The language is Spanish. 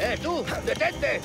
¡Eh, tú! ¡Detente!